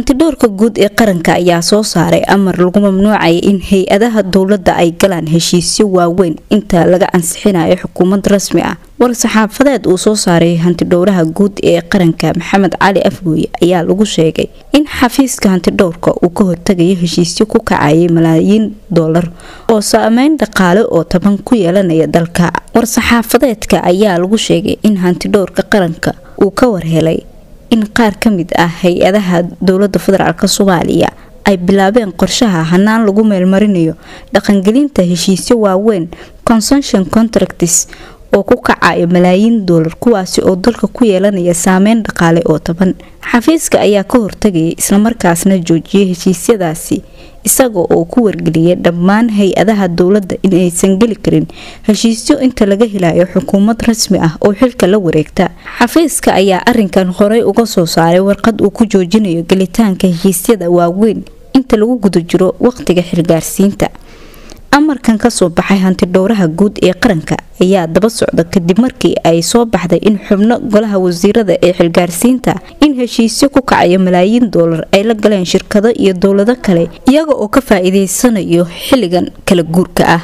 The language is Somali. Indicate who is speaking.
Speaker 1: hantidhowrka guud ee qaranka ayaa soo saaray amar lagu mamnuucaya in hay'adaha dowladda ay galaan heshiisyo waaweyn inta laga ansixinayo xukuumad rasmi ah. War-saxaafadeed uu soo saaray hantidhowraha guud ee qaranka maxamed cali afgooye ayaa lagu sheegay in xafiiska hantidhowrka uu ka hortagayo heshiisyo ku kacayay malaayiin doolar oo saameyn dhaqaale oo taban ku yeelanaya dalka. War-saxaafadeedka ayaa lagu sheegay in hantidhowrka qaranka uu ka warhelay in qaar ka mid ah hay'adaha dowladda federaalk soomaaliya ay bilaabeen qorshaha hanaan lagu meelmarinayo. Dhaqangelinta heshiisyo waaweyn consontion contracts oo ku kacayo malaayiin doolar kuwaasi oo dalka ku yeelanaya saameyn dhaqaale oo taban. Xafiiska ayaa ka hortagayay islamarkaasna joojiyay heshiisyadaasi isaga oo ku wargeliyay dhammaan hay'adaha dowladda in aysan geli karin heshiisyo inta laga helayo xukuumad rasmi ah oo xilka la wareegta. Xafiiska ayaa arinkan horey uga soo saaray warqad uu ku joojinayo gelitaanka heshiisyada waaweyn inta lagu guda jiro waqtiga xilgaarsiinta amarkan ka soo baxay hantidhowraha guud ee qaranka ayaa daba socda kadib markii ay soo baxday in xubno golaha wasiirada ee xilgaarsiinta in heshiisyo ku kacaya malaayiin doolar ay la galeen shirkado iyo dowlado kale iyaga oo ka faa-iideysanayo xilligan kala guurka ah